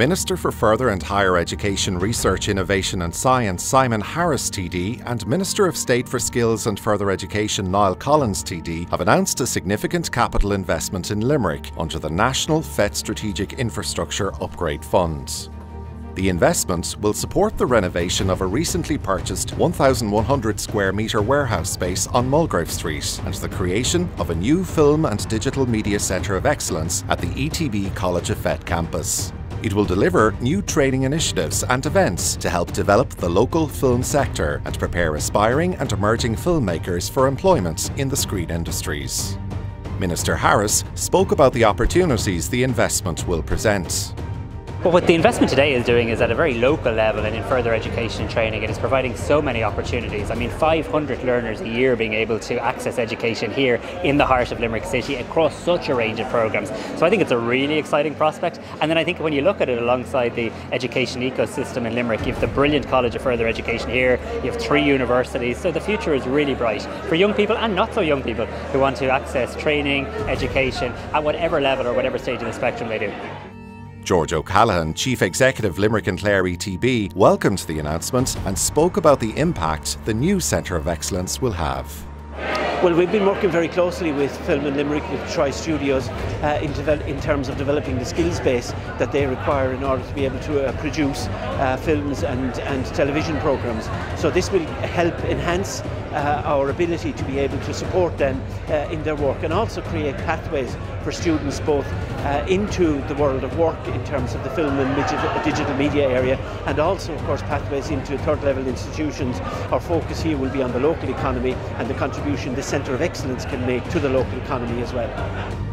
Minister for Further and Higher Education Research, Innovation and Science Simon Harris TD and Minister of State for Skills and Further Education Niall Collins TD have announced a significant capital investment in Limerick under the National FET Strategic Infrastructure Upgrade Funds. The investment will support the renovation of a recently purchased 1,100 square metre warehouse space on Mulgrave Street and the creation of a new Film and Digital Media Centre of Excellence at the ETB College of FET campus. It will deliver new training initiatives and events to help develop the local film sector and prepare aspiring and emerging filmmakers for employment in the screen industries. Minister Harris spoke about the opportunities the investment will present. But what the investment today is doing is at a very local level and in further education and training, it is providing so many opportunities. I mean, 500 learners a year being able to access education here in the heart of Limerick City across such a range of programs. So I think it's a really exciting prospect. And then I think when you look at it alongside the education ecosystem in Limerick, you have the brilliant College of Further Education here, you have three universities. So the future is really bright for young people and not so young people who want to access training, education at whatever level or whatever stage of the spectrum they do. George O'Callaghan, Chief Executive Limerick and Clare ETB, welcomed the announcement and spoke about the impact the new Centre of Excellence will have. Well, we've been working very closely with Film in Limerick, with Troy Studios, uh, in, in, terms of developing the skills base that they require in order to be able to uh, produce uh, films and, and television programs. So this will help enhance uh, our ability to be able to support them uh, in their work and also create pathways for students both uh, into the world of work in terms of the film and digital media area and also of course pathways into third level institutions. Our focus here will be on the local economy and the contribution the Centre of Excellence can make to the local economy as well.